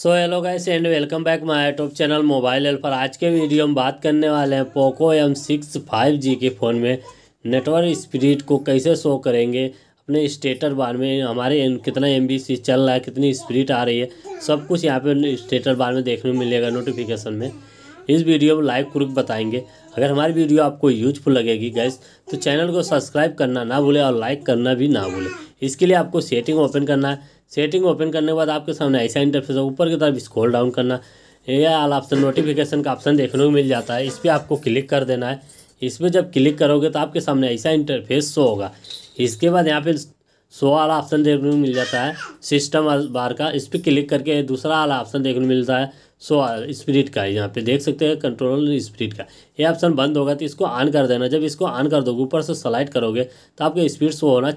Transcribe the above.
So hello guys and welcome back my YouTube channel mobile L पर आज के video में बात करने वाले हैं Poco M six five G के फ़ोन में। नेटवर्क स्पीड को कैसे शो करेंगे? अपने स्टेटर बार में हमारे कितना एम बी चल रहा है, कितनी स्पीड आ रही है। सब कुछ यहाँ पे स्टेटर बार में देखने को मिलेगा नोटिफिकेशन में। इस वीडियो में लाइव प्रूफ बताएँगे। अगर हमारी वीडियो आपको यूजफुल लगेगी गैस तो चैनल को सब्सक्राइब करना ना भूलें और लाइक करना भी ना भूलें। इसके लिए आपको सेटिंग ओपन करना है। सेटिंग ओपन करने के बाद आपके सामने ऐसा इंटरफेस ऊपर की तरफ़ स्क्रॉल डाउन करना। यह आल ऑप्शन नोटिफिकेशन का ऑप्शन देखने को मिल जाता है। इस पर आपको क्लिक कर देना है। इस पर जब क्लिक करोगे तो आपके सामने ऐसा इंटरफेस शो होगा। इसके बाद यहाँ पे शो वाला ऑप्शन देखने को मिल जाता है। सिस्टम बार का इस पर क्लिक करके दूसरा वाला ऑप्शन देखने को मिलता है। सो स्प्रिट का यहाँ पे देख सकते हैं कंट्रोल स्प्रिट का। ये ऑप्शन बंद होगा तो इसको ऑन कर देना। जब इसको ऑन कर दोगे, ऊपर से स्लाइड करोगे तो आपके स्पीड शो होना